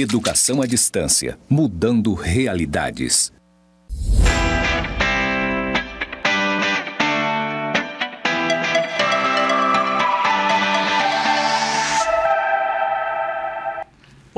Educação à distância, mudando realidades.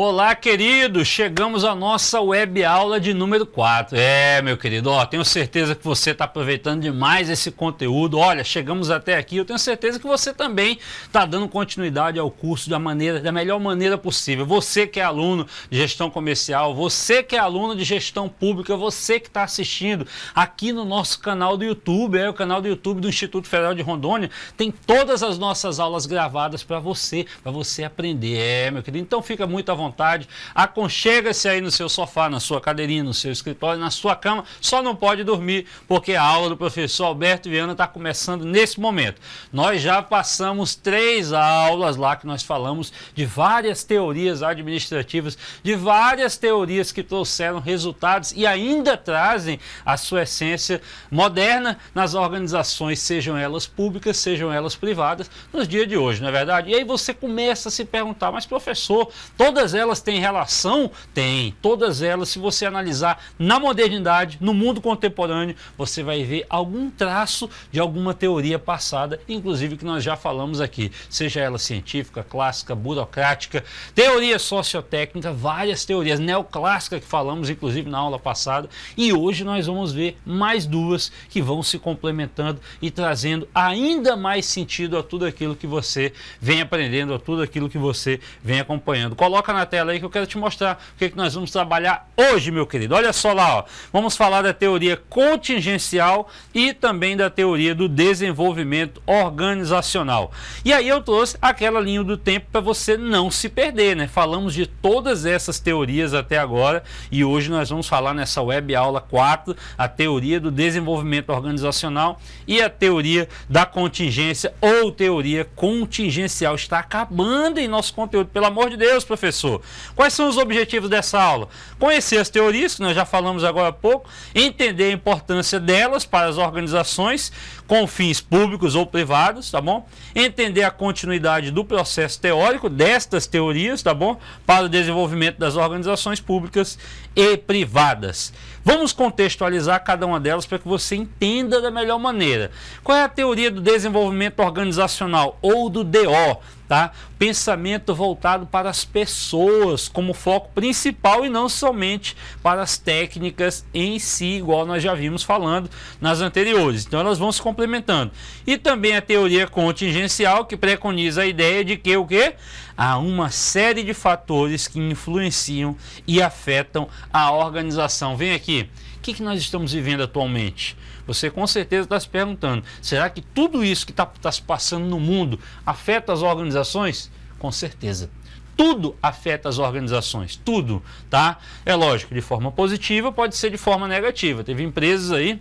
Olá, queridos! Chegamos à nossa web aula de número 4. É, meu querido, ó, tenho certeza que você está aproveitando demais esse conteúdo. Olha, chegamos até aqui. Eu tenho certeza que você também está dando continuidade ao curso da maneira, da melhor maneira possível. Você que é aluno de gestão comercial, você que é aluno de gestão pública, você que está assistindo aqui no nosso canal do YouTube, é o canal do YouTube do Instituto Federal de Rondônia, tem todas as nossas aulas gravadas para você, para você aprender. É, meu querido. Então fica muito à vontade vontade. Aconchega-se aí no seu sofá, na sua cadeirinha, no seu escritório, na sua cama. Só não pode dormir porque a aula do professor Alberto Viana está começando nesse momento. Nós já passamos três aulas lá que nós falamos de várias teorias administrativas, de várias teorias que trouxeram resultados e ainda trazem a sua essência moderna nas organizações, sejam elas públicas, sejam elas privadas, nos dias de hoje, não é verdade? E aí você começa a se perguntar, mas professor, todas têm relação? Tem. Todas elas, se você analisar na modernidade, no mundo contemporâneo, você vai ver algum traço de alguma teoria passada, inclusive que nós já falamos aqui, seja ela científica, clássica, burocrática, teoria sociotécnica, várias teorias neoclássicas que falamos, inclusive na aula passada, e hoje nós vamos ver mais duas que vão se complementando e trazendo ainda mais sentido a tudo aquilo que você vem aprendendo, a tudo aquilo que você vem acompanhando. Coloca na tela aí que eu quero te mostrar o que, que nós vamos trabalhar hoje, meu querido. Olha só lá, ó. vamos falar da teoria contingencial e também da teoria do desenvolvimento organizacional. E aí eu trouxe aquela linha do tempo para você não se perder, né? Falamos de todas essas teorias até agora e hoje nós vamos falar nessa web aula 4 a teoria do desenvolvimento organizacional e a teoria da contingência ou teoria contingencial. Está acabando em nosso conteúdo, pelo amor de Deus, professor. Quais são os objetivos dessa aula? Conhecer as teorias, que nós já falamos agora há pouco, entender a importância delas para as organizações com fins públicos ou privados, tá bom? Entender a continuidade do processo teórico destas teorias, tá bom? Para o desenvolvimento das organizações públicas e privadas. Vamos contextualizar cada uma delas para que você entenda da melhor maneira. Qual é a teoria do desenvolvimento organizacional ou do DO? Tá? Pensamento voltado para as pessoas como foco principal e não somente para as técnicas em si, igual nós já vimos falando nas anteriores. Então elas vão se complementando. E também a teoria contingencial que preconiza a ideia de que o que há uma série de fatores que influenciam e afetam a organização. Vem aqui. O que, que nós estamos vivendo atualmente? Você com certeza está se perguntando: será que tudo isso que está tá se passando no mundo afeta as organizações? Com certeza tudo afeta as organizações, tudo, tá? É lógico, de forma positiva, pode ser de forma negativa. Teve empresas aí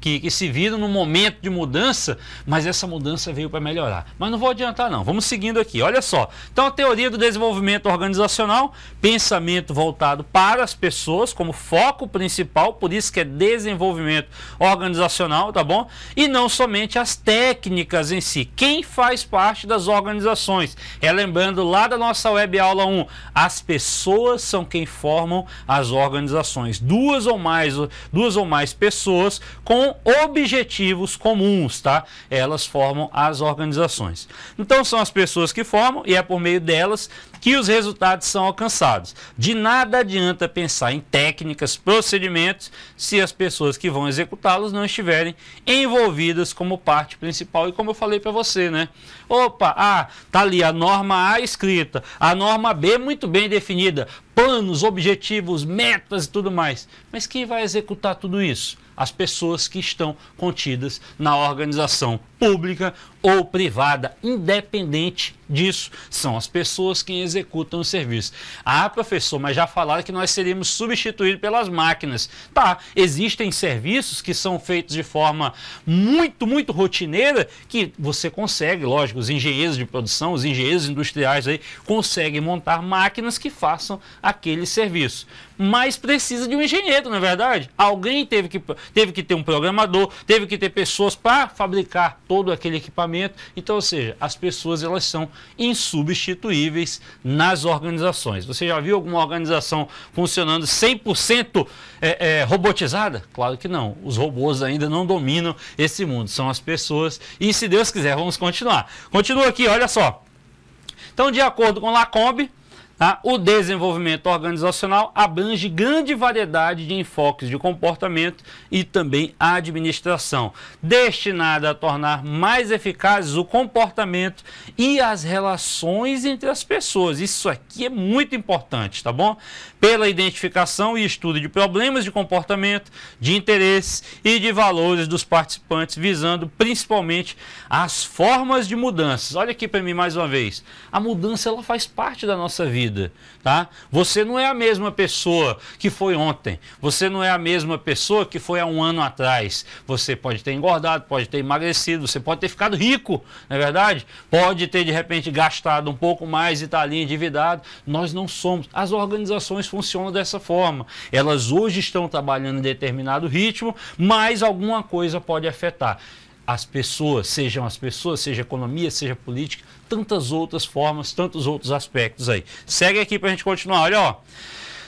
que, que se viram num momento de mudança, mas essa mudança veio para melhorar. Mas não vou adiantar não, vamos seguindo aqui. Olha só, então a teoria do desenvolvimento organizacional, pensamento voltado para as pessoas como foco principal, por isso que é desenvolvimento organizacional, tá bom? E não somente as técnicas em si. Quem faz parte das organizações? É lembrando lá da nossa web aula 1, as pessoas são quem formam as organizações. Duas ou mais, duas ou mais pessoas com objetivos comuns, tá? Elas formam as organizações. Então são as pessoas que formam e é por meio delas que os resultados são alcançados. De nada adianta pensar em técnicas, procedimentos, se as pessoas que vão executá-los não estiverem envolvidas como parte principal. E como eu falei para você, né? Opa, ah, tá ali a norma A escrita, a norma B muito bem definida, planos, objetivos, metas e tudo mais. Mas quem vai executar tudo isso? As pessoas que estão contidas na organização pública ou privada, independente disso, são as pessoas que executam o serviço. Ah, professor, mas já falaram que nós seríamos substituídos pelas máquinas. Tá, existem serviços que são feitos de forma muito, muito rotineira que você consegue, lógico, os engenheiros de produção, os engenheiros industriais aí conseguem montar máquinas que façam aquele serviço. Mas precisa de um engenheiro, não é verdade? Alguém teve que, teve que ter um programador, teve que ter pessoas para fabricar todo aquele equipamento. Então, ou seja, as pessoas elas são insubstituíveis nas organizações. Você já viu alguma organização funcionando 100% é, é, robotizada? Claro que não. Os robôs ainda não dominam esse mundo, são as pessoas. E se Deus quiser, vamos continuar. Continua aqui, olha só. Então, de acordo com Lacombe, Tá? O desenvolvimento organizacional abrange grande variedade de enfoques de comportamento e também administração, destinada a tornar mais eficazes o comportamento e as relações entre as pessoas. Isso aqui é muito importante, tá bom? Pela identificação e estudo de problemas de comportamento, de interesses e de valores dos participantes, visando principalmente as formas de mudanças. Olha aqui para mim mais uma vez. A mudança ela faz parte da nossa vida vida, tá? Você não é a mesma pessoa que foi ontem. Você não é a mesma pessoa que foi há um ano atrás. Você pode ter engordado, pode ter emagrecido, você pode ter ficado rico, não é verdade? Pode ter de repente gastado um pouco mais e estar tá ali endividado. Nós não somos. As organizações funcionam dessa forma. Elas hoje estão trabalhando em determinado ritmo, mas alguma coisa pode afetar as pessoas, sejam as pessoas, seja economia, seja política, tantas outras formas, tantos outros aspectos aí. Segue aqui para a gente continuar. Olha, ó.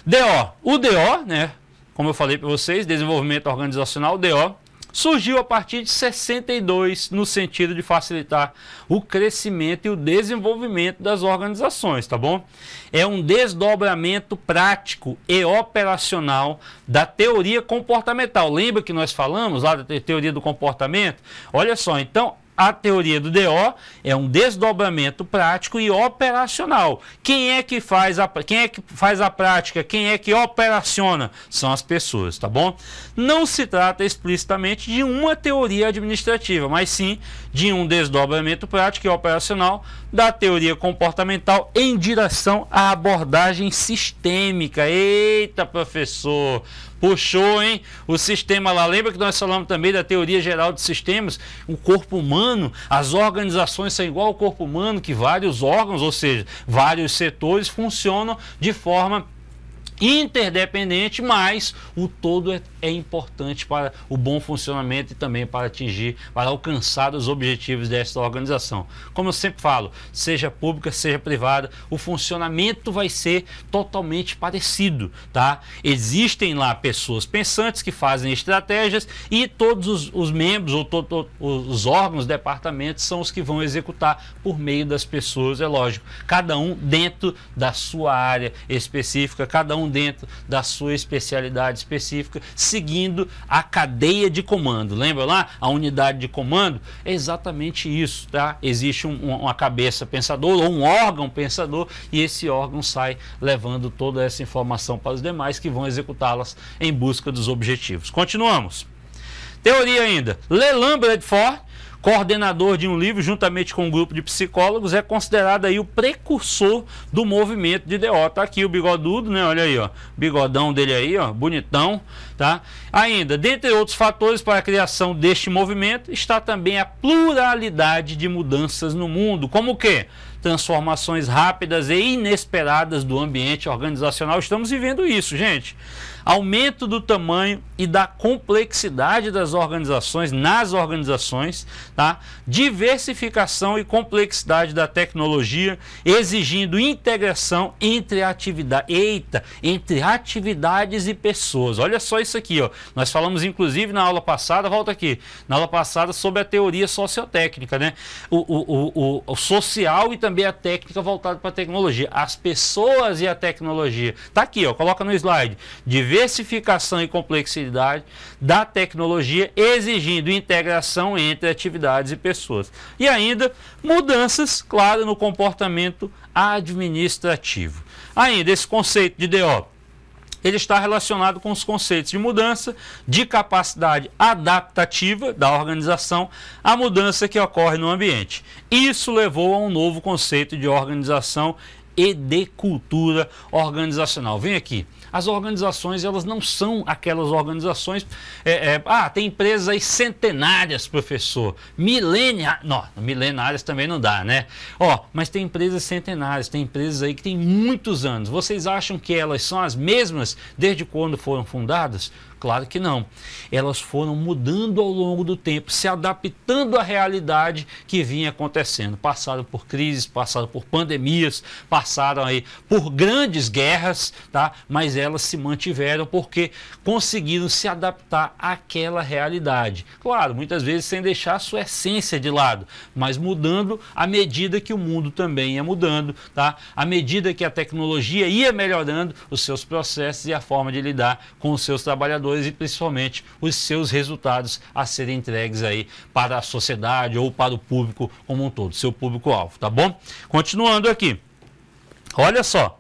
DO. O DO, né? Como eu falei para vocês, desenvolvimento organizacional, DO, surgiu a partir de 62 no sentido de facilitar o crescimento e o desenvolvimento das organizações, tá bom? É um desdobramento prático e operacional da teoria comportamental. Lembra que nós falamos lá da teoria do comportamento? Olha só, então a teoria do DO é um desdobramento prático e operacional. Quem é que faz a, quem é que faz a prática? Quem é que operaciona? São as pessoas, tá bom? Não se trata explicitamente de uma teoria administrativa, mas sim de um desdobramento prático e operacional da teoria comportamental em direção à abordagem sistêmica. Eita, professor! Puxou, hein? O sistema lá. Lembra que nós falamos também da teoria geral de sistemas? O corpo humano, as organizações são igual ao corpo humano, que vários órgãos, ou seja, vários setores funcionam de forma interdependente, mas o todo é, é, importante para o bom funcionamento e também para atingir, para alcançar os objetivos desta organização. Como eu sempre falo, seja pública, seja privada, o funcionamento vai ser totalmente parecido, tá? Existem lá pessoas pensantes que fazem estratégias e todos os, os membros ou to, to, os órgãos, departamentos são os que vão executar por meio das pessoas, é lógico. Cada um dentro da sua área específica, cada um dentro da sua especialidade específica, seguindo a cadeia de comando. Lembra lá? A unidade de comando é exatamente isso, tá? Existe um, uma cabeça pensadora ou um órgão pensador e esse órgão sai levando toda essa informação para os demais que vão executá-las em busca dos objetivos. Continuamos. Teoria ainda. Leland Bradford coordenador de um livro, juntamente com um grupo de psicólogos, é considerado aí o precursor do movimento de DO. Tá aqui o bigodudo, né? Olha aí, ó. Bigodão dele aí, ó, bonitão, tá? Ainda, dentre outros fatores para a criação deste movimento, está também a pluralidade de mudanças no mundo, como o quê? Transformações rápidas e inesperadas do ambiente organizacional. Estamos vivendo isso, gente aumento do tamanho e da complexidade das organizações, nas organizações, tá? diversificação e complexidade da tecnologia, exigindo integração entre atividades, eita, entre atividades e pessoas. Olha só isso aqui, ó. Nós falamos inclusive na aula passada, volta aqui, na aula passada sobre a teoria sociotécnica, né? O, o, o, o social e também a técnica voltada para a tecnologia. As pessoas e a tecnologia. Tá aqui, ó, coloca no slide. Diver diversificação e complexidade da tecnologia, exigindo integração entre atividades e pessoas. E ainda mudanças, claro, no comportamento administrativo. Ainda esse conceito de DO ele está relacionado com os conceitos de mudança, de capacidade adaptativa da organização à mudança que ocorre no ambiente. Isso levou a um novo conceito de organização e de cultura organizacional. Vem aqui as organizações elas não são aquelas organizações. É, é, ah, tem empresas aí centenárias, professor. Milênia, não, milenárias também não dá, né? Ó, mas tem empresas centenárias, tem empresas aí que tem muitos anos. Vocês acham que elas são as mesmas desde quando foram fundadas? Claro que não. Elas foram mudando ao longo do tempo, se adaptando à realidade que vinha acontecendo. Passaram por crises, passaram por pandemias, passaram aí por grandes guerras, tá? Mas elas se mantiveram porque conseguiram se adaptar àquela realidade. Claro, muitas vezes sem deixar a sua essência de lado, mas mudando à medida que o mundo também ia mudando, tá? À medida que a tecnologia ia melhorando os seus processos e a forma de lidar com os seus trabalhadores e principalmente os seus resultados a serem entregues aí para a sociedade ou para o público como um todo, seu público-alvo, tá bom? Continuando aqui. Olha só,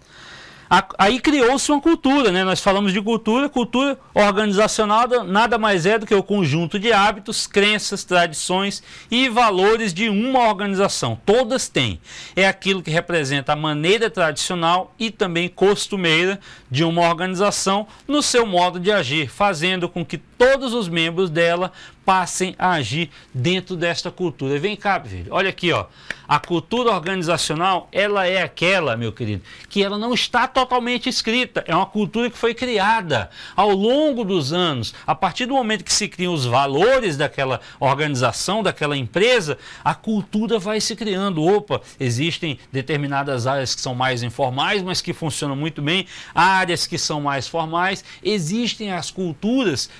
Aí criou-se uma cultura, né? Nós falamos de cultura, cultura organizacional nada mais é do que o conjunto de hábitos, crenças, tradições e valores de uma organização. Todas têm. É aquilo que representa a maneira tradicional e também costumeira de uma organização no seu modo de agir, fazendo com que todos os membros dela passem a agir dentro desta cultura. Vem cá, filho. Olha aqui, ó. A cultura organizacional, ela é aquela, meu querido, que ela não está totalmente escrita. É uma cultura que foi criada ao longo dos anos. A partir do momento que se criam os valores daquela organização, daquela empresa, a cultura vai se criando. Opa, existem determinadas áreas que são mais informais, mas que funcionam muito bem, áreas que são mais formais. Existem as culturas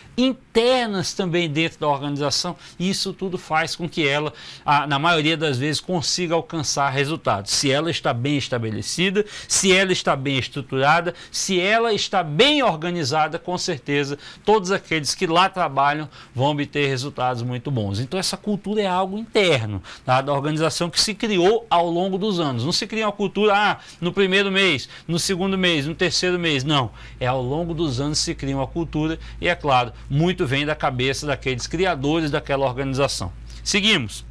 internas também dentro da organização. E isso tudo faz com que ela, na maioria das vezes, consiga alcançar resultados. Se ela está bem estabelecida, se ela está bem estruturada, se ela está bem organizada, com certeza todos aqueles que lá trabalham vão obter resultados muito bons. Então essa cultura é algo interno tá? da organização que se criou ao longo dos anos. Não se cria uma cultura ah, no primeiro mês, no segundo mês, no terceiro mês. Não. É ao longo dos anos se cria uma cultura e é claro, vem da cabeça daqueles criadores daquela organização. Seguimos.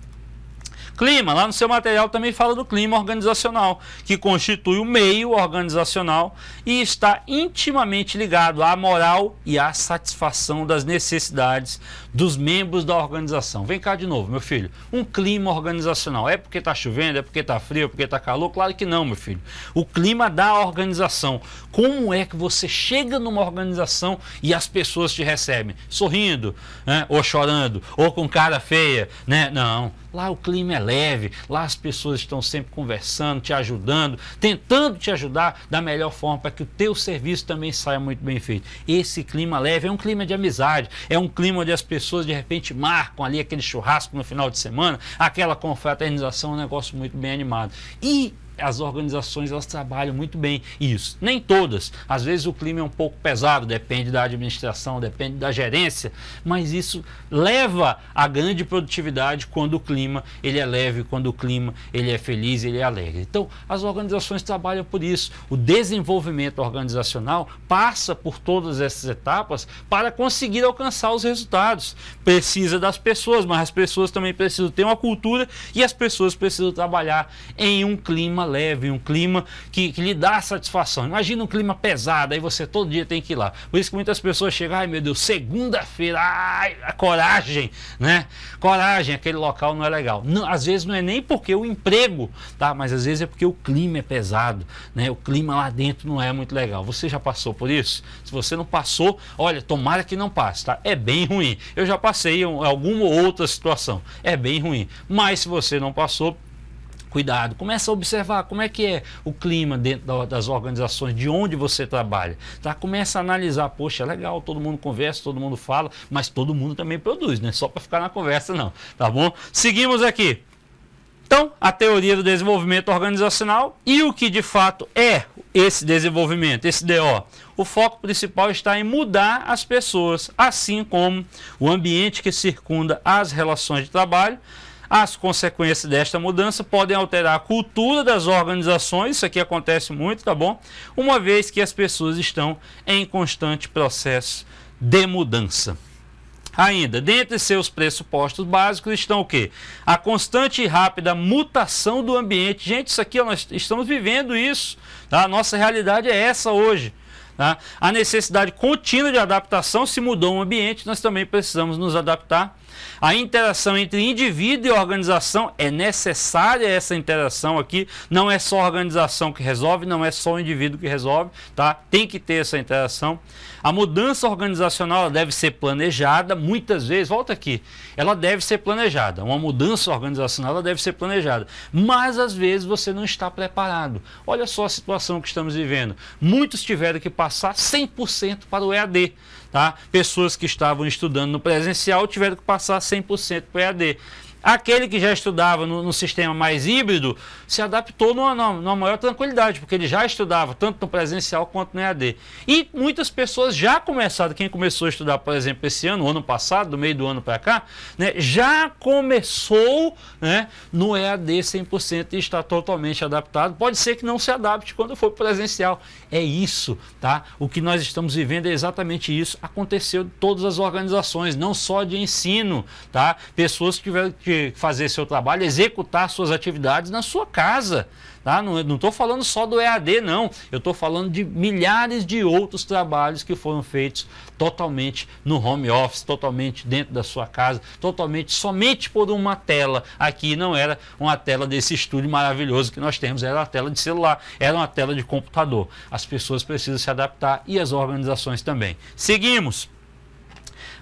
Clima, lá no seu material também fala do clima organizacional, que constitui o meio organizacional e está intimamente ligado à moral e à satisfação das necessidades dos membros da organização. Vem cá de novo, meu filho. Um clima organizacional. É porque está chovendo, é porque está frio, é porque está calor? Claro que não, meu filho. O clima da organização. Como é que você chega numa organização e as pessoas te recebem? Sorrindo, né? ou chorando, ou com cara feia, né? Não. Lá o clima é leve, lá as pessoas estão sempre conversando, te ajudando, tentando te ajudar da melhor forma para que o teu serviço também saia muito bem feito. Esse clima leve é um clima de amizade, é um clima onde as pessoas de repente marcam ali aquele churrasco no final de semana, aquela confraternização, um negócio muito bem animado. E as organizações elas trabalham muito bem isso. Nem todas. Às vezes o clima é um pouco pesado, depende da administração, depende da gerência, mas isso leva a grande produtividade quando o clima ele é leve, quando o clima ele é feliz, ele é alegre. Então, as organizações trabalham por isso. O desenvolvimento organizacional passa por todas essas etapas para conseguir alcançar os resultados. Precisa das pessoas, mas as pessoas também precisam ter uma cultura e as pessoas precisam trabalhar em um clima leve, um clima que, que lhe dá satisfação. Imagina um clima pesado, aí você todo dia tem que ir lá. Por isso que muitas pessoas chegam, ai meu Deus, segunda-feira, ai, a coragem, né? Coragem, aquele local não é legal. Não, às vezes não é nem porque o emprego, tá? Mas às vezes é porque o clima é pesado, né? O clima lá dentro não é muito legal. Você já passou por isso? Se você não passou, olha, tomara que não passe, tá? É bem ruim. Eu já passei em alguma outra situação. É bem ruim. Mas se você não passou, cuidado. Começa a observar como é que é o clima dentro das organizações, de onde você trabalha. Tá? Começa a analisar, poxa, legal, todo mundo conversa, todo mundo fala, mas todo mundo também produz, não é só para ficar na conversa não, tá bom? Seguimos aqui. Então, a teoria do desenvolvimento organizacional e o que de fato é esse desenvolvimento, esse DO. O foco principal está em mudar as pessoas, assim como o ambiente que circunda as relações de trabalho, as consequências desta mudança podem alterar a cultura das organizações, isso aqui acontece muito, tá bom? Uma vez que as pessoas estão em constante processo de mudança. Ainda, dentre seus pressupostos básicos estão o quê? A constante e rápida mutação do ambiente. Gente, isso aqui nós estamos vivendo isso. Tá? A nossa realidade é essa hoje. Tá? A necessidade contínua de adaptação, se mudou o ambiente, nós também precisamos nos adaptar A interação entre indivíduo e organização é necessária essa interação aqui. Não é só a organização que resolve, não é só o indivíduo que resolve, tá? Tem que ter essa interação. A mudança organizacional deve ser planejada, muitas vezes, volta aqui, ela deve ser planejada. Uma mudança organizacional deve ser planejada, mas às vezes você não está preparado. Olha só a situação que estamos vivendo. Muitos tiveram que passar 100% para o EAD. Tá? Pessoas que estavam estudando no presencial tiveram que passar 100% para o EAD. Aquele que já estudava no, no, sistema mais híbrido se adaptou numa, numa, maior tranquilidade, porque ele já estudava tanto no presencial quanto no EAD. E muitas pessoas já começaram, quem começou a estudar, por exemplo, esse ano, ano passado, do meio do ano para cá, né, já começou né, no EAD 100% e está totalmente adaptado. Pode ser que não se adapte quando for presencial. É isso, tá? O que nós estamos vivendo é exatamente isso. Aconteceu em todas as organizações, não só de ensino, tá? Pessoas que tiveram que que fazer seu trabalho, executar suas atividades na sua casa. Tá? Não estou falando só do EAD, não. Eu estou falando de milhares de outros trabalhos que foram feitos totalmente no home office, totalmente dentro da sua casa, totalmente somente por uma tela. Aqui não era uma tela desse estúdio maravilhoso que nós temos, era uma tela de celular, era uma tela de computador. As pessoas precisam se adaptar e as organizações também. Seguimos.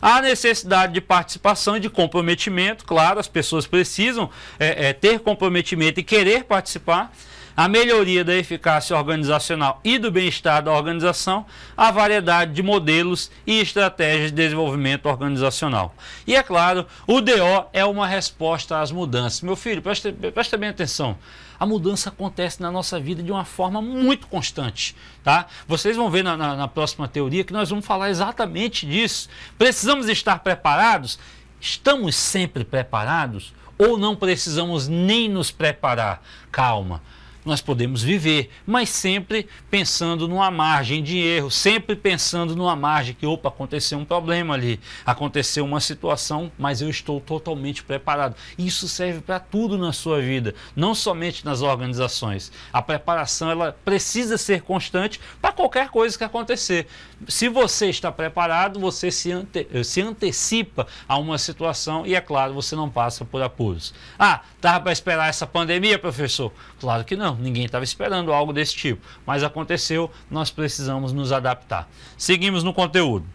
Há necessidade de participação e de comprometimento, claro, as pessoas precisam é, é, ter comprometimento e querer participar a melhoria da eficácia organizacional e do bem-estar da organização, a variedade de modelos e estratégias de desenvolvimento organizacional. E é claro, o DO é uma resposta às mudanças. Meu filho, presta, presta bem atenção. A mudança acontece na nossa vida de uma forma muito constante. Tá? Vocês vão ver na, na, na próxima teoria que nós vamos falar exatamente disso. Precisamos estar preparados? Estamos sempre preparados? Ou não precisamos nem nos preparar? Calma nós podemos viver, mas sempre pensando numa margem de erro, sempre pensando numa margem que, opa, aconteceu um problema ali, aconteceu uma situação, mas eu estou totalmente preparado. Isso serve para tudo na sua vida, não somente nas organizações. A preparação ela precisa ser constante para qualquer coisa que acontecer. Se você está preparado, você se, ante se antecipa a uma situação e, é claro, você não passa por apuros. Ah, estava para esperar essa pandemia, professor? Claro que não ninguém estava esperando algo desse tipo, mas aconteceu, nós precisamos nos adaptar. Seguimos no conteúdo.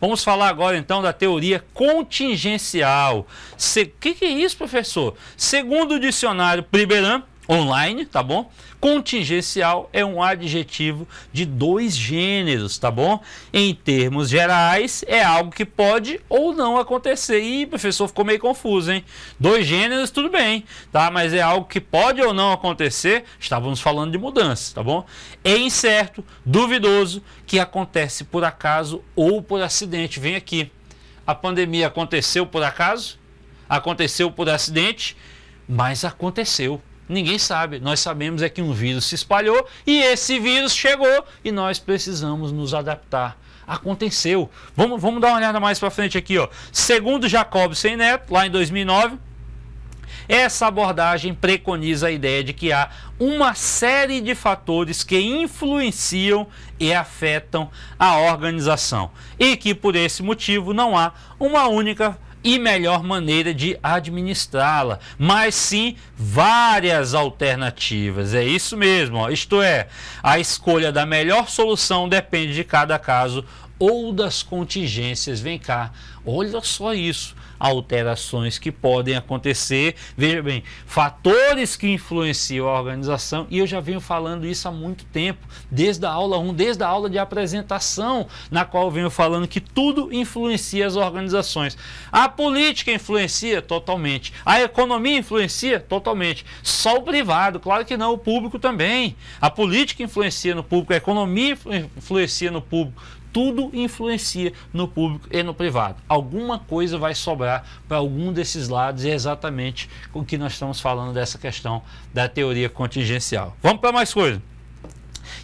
Vamos falar agora então da teoria contingencial. O que, que é isso, professor? Segundo o dicionário Priberan, online, tá bom? Contingencial é um adjetivo de dois gêneros, tá bom? Em termos gerais, é algo que pode ou não acontecer. E professor ficou meio confuso, hein? Dois gêneros, tudo bem, tá? Mas é algo que pode ou não acontecer. Estávamos falando de mudança, tá bom? É incerto, duvidoso, que acontece por acaso ou por acidente. Vem aqui. A pandemia aconteceu por acaso? Aconteceu por acidente? Mas aconteceu. Ninguém sabe. Nós sabemos é que um vírus se espalhou e esse vírus chegou e nós precisamos nos adaptar. Aconteceu. Vamos, vamos dar uma olhada mais para frente aqui, ó. Segundo Jacob Sem Neto, lá em 2009, essa abordagem preconiza a ideia de que há uma série de fatores que influenciam e afetam a organização e que por esse motivo não há uma única e melhor maneira de administrá-la, mas sim várias alternativas. É isso mesmo, ó. isto é, a escolha da melhor solução depende de cada caso ou das contingências. Vem cá, olha só isso alterações que podem acontecer. Veja bem, fatores que influenciam a organização, e eu já venho falando isso há muito tempo, desde a aula 1, desde a aula de apresentação, na qual eu venho falando que tudo influencia as organizações. A política influencia totalmente, a economia influencia totalmente. Só o privado, claro que não, o público também. A política influencia no público, a economia influencia no público tudo influencia no público e no privado. Alguma coisa vai sobrar para algum desses lados e é exatamente o que nós estamos falando dessa questão da teoria contingencial. Vamos para mais coisa.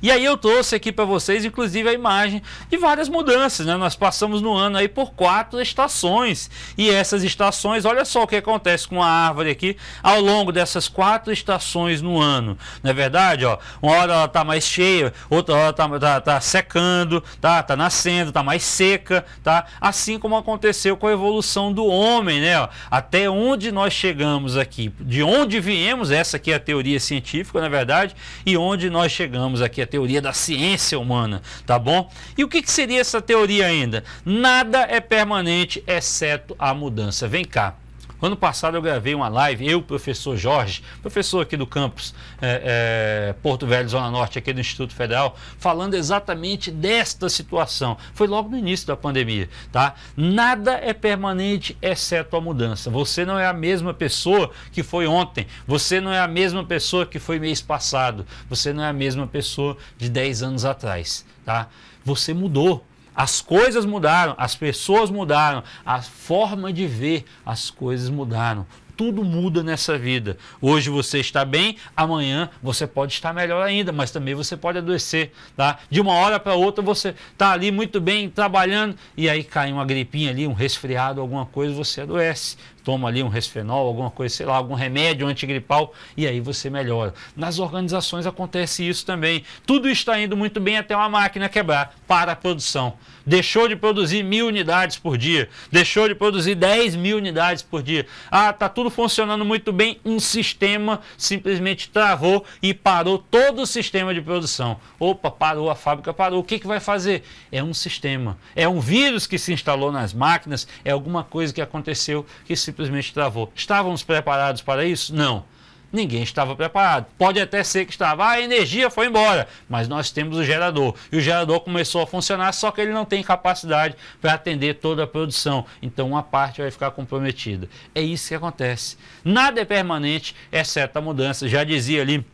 E aí eu trouxe aqui para vocês, inclusive, a imagem de várias mudanças. Né? Nós passamos no ano aí por quatro estações. E essas estações, olha só o que acontece com a árvore aqui ao longo dessas quatro estações no ano. Não é verdade? Ó, uma hora ela está mais cheia, outra hora está tá, tá secando, tá, tá nascendo, está mais seca, tá? Assim como aconteceu com a evolução do homem, né? Ó, até onde nós chegamos aqui, de onde viemos, essa aqui é a teoria científica, na verdade, e onde nós chegamos aqui, teoria da ciência humana, tá bom? E o que, que seria essa teoria ainda? Nada é permanente exceto a mudança. Vem cá. Ano passado eu gravei uma live, eu, professor Jorge, professor aqui do campus é, é, Porto Velho, Zona Norte, aqui do Instituto Federal, falando exatamente desta situação. Foi logo no início da pandemia, tá? Nada é permanente exceto a mudança. Você não é a mesma pessoa que foi ontem, você não é a mesma pessoa que foi mês passado, você não é a mesma pessoa de 10 anos atrás, tá? Você mudou, as coisas mudaram, as pessoas mudaram, a forma de ver as coisas mudaram. Tudo muda nessa vida. Hoje você está bem, amanhã você pode estar melhor ainda, mas também você pode adoecer. Tá? De uma hora para outra você está ali muito bem trabalhando e aí cai uma gripinha ali, um resfriado, alguma coisa, você adoece toma ali um resfenol, alguma coisa, sei lá, algum remédio antigripal e aí você melhora. Nas organizações acontece isso também. Tudo está indo muito bem até uma máquina quebrar para a produção. Deixou de produzir mil unidades por dia, deixou de produzir 10 mil unidades por dia. Ah, tá tudo funcionando muito bem, um sistema simplesmente travou e parou todo o sistema de produção. Opa, parou, a fábrica parou. O que, que vai fazer? É um sistema. É um vírus que se instalou nas máquinas, é alguma coisa que aconteceu que se simplesmente travou. Estávamos preparados para isso? Não. Ninguém estava preparado. Pode até ser que estava, ah, a energia foi embora, mas nós temos o gerador. E o gerador começou a funcionar, só que ele não tem capacidade para atender toda a produção. Então uma parte vai ficar comprometida. É isso que acontece. Nada é permanente, exceto a mudança. Já dizia ali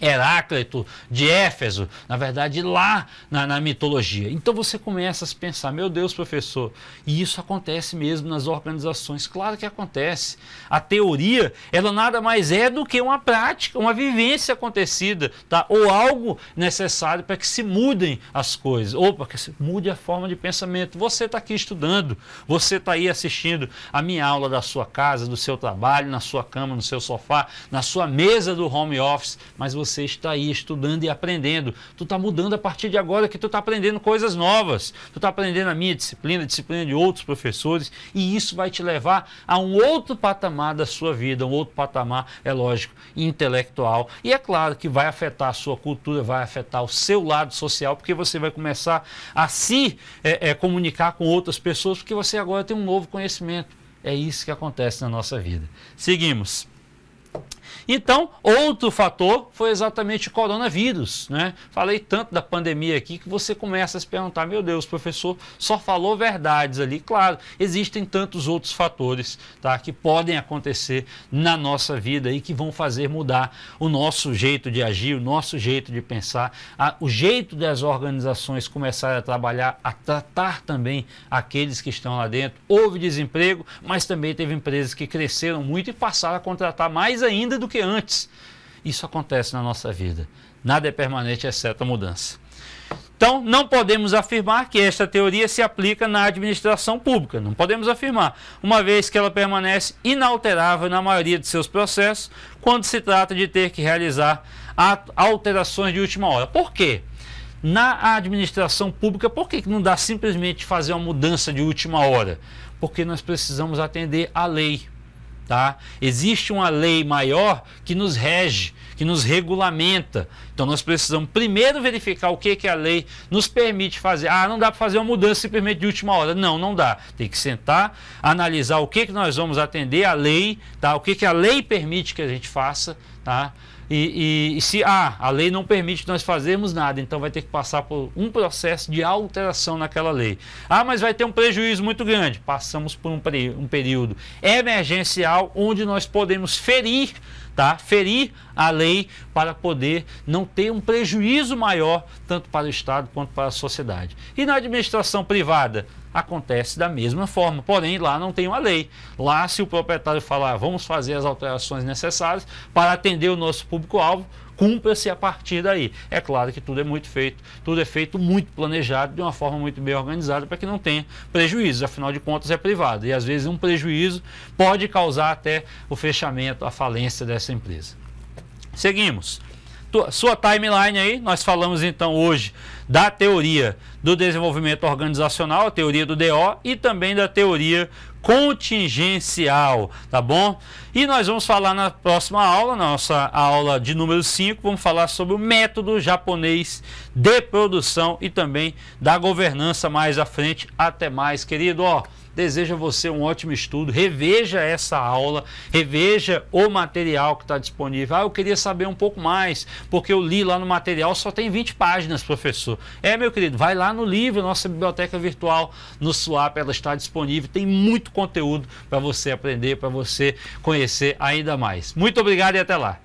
Heráclito de Éfeso, na verdade lá na, na, mitologia. Então você começa a pensar, meu Deus, professor, e isso acontece mesmo nas organizações? Claro que acontece. A teoria, ela nada mais é do que uma prática, uma vivência acontecida, tá? ou algo necessário para que se mudem as coisas, ou para que se mude a forma de pensamento. Você está aqui estudando, você está aí assistindo a minha aula da sua casa, do seu trabalho, na sua cama, no seu sofá, na sua mesa do home office, mas você você está aí estudando e aprendendo. Tu está mudando a partir de agora que tu está aprendendo coisas novas. Tu está aprendendo a minha disciplina, a disciplina de outros professores, e isso vai te levar a um outro patamar da sua vida, um outro patamar, é lógico, intelectual. E é claro que vai afetar a sua cultura, vai afetar o seu lado social, porque você vai começar a se é, é, comunicar com outras pessoas, porque você agora tem um novo conhecimento. É isso que acontece na nossa vida. Seguimos. Então, outro fator foi exatamente o coronavírus. Né? Falei tanto da pandemia aqui que você começa a se perguntar: meu Deus, professor só falou verdades ali. Claro, existem tantos outros fatores tá, que podem acontecer na nossa vida e que vão fazer mudar o nosso jeito de agir, o nosso jeito de pensar, a, o jeito das organizações começarem a trabalhar, a tratar também aqueles que estão lá dentro. Houve desemprego, mas também teve empresas que cresceram muito e passaram a contratar mais ainda do que antes. Isso acontece na nossa vida. Nada é permanente exceto a mudança. Então, não podemos afirmar que esta teoria se aplica na administração pública. Não podemos afirmar, uma vez que ela permanece inalterável na maioria de seus processos, quando se trata de ter que realizar alterações de última hora. Por quê? Na administração pública, por que não dá simplesmente fazer uma mudança de última hora? Porque nós precisamos atender à lei. Tá? Existe uma lei maior que nos rege, que nos regulamenta. Então nós precisamos primeiro verificar o que, que a lei nos permite fazer. Ah, não dá para fazer uma mudança simplesmente de última hora. Não, não dá. Tem que sentar, analisar o que, que nós vamos atender à lei, tá? o que, que a lei permite que a gente faça. Tá? E, e, e, se ah, a lei não permite nós fazermos nada, então vai ter que passar por um processo de alteração naquela lei. Ah, mas vai ter um prejuízo muito grande. Passamos por um, um período emergencial onde nós podemos ferir tá? ferir a lei para poder não ter um prejuízo maior tanto para o Estado quanto para a sociedade. E na administração privada acontece da mesma forma, porém lá não tem uma lei. Lá se o proprietário falar vamos fazer as alterações necessárias para atender o nosso público-alvo, cumpra-se a partir daí. É claro que tudo é muito feito, tudo é feito muito planejado, de uma forma muito bem organizada, para que não tenha prejuízos, afinal de contas é privado. E às vezes um prejuízo pode causar até o fechamento, a falência dessa empresa. Seguimos. Sua timeline aí, nós falamos então hoje da teoria do desenvolvimento organizacional, a teoria do DO e também da teoria contingencial, tá bom? E nós vamos falar na próxima aula, nossa aula de número 5, vamos falar sobre o método japonês de produção e também da governança mais à frente. Até mais, querido. Ó, desejo a você um ótimo estudo. Reveja essa aula, reveja o material que está disponível. Ah, eu queria saber um pouco mais, porque eu li lá no material, só tem 20 páginas, professor. É, meu querido, vai lá no livro, nossa biblioteca virtual no Swap, ela está disponível. Tem muito conteúdo para você aprender, para você conhecer ainda mais. Muito obrigado e até lá.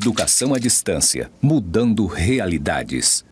Educação à distância, mudando realidades.